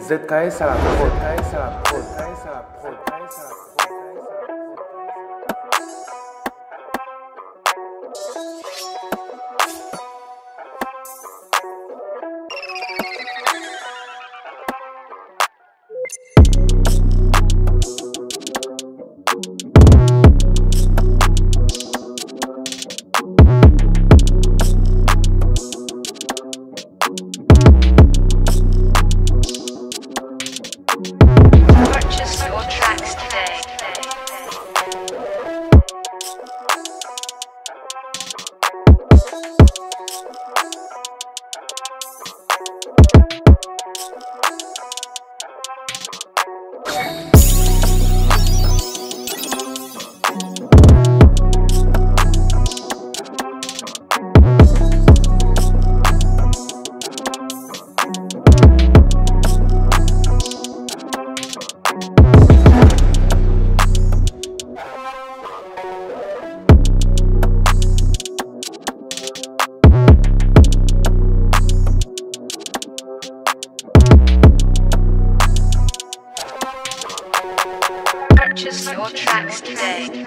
ZKS à la prod, ZKS à la prod, ZKS à la prod. Tracks today.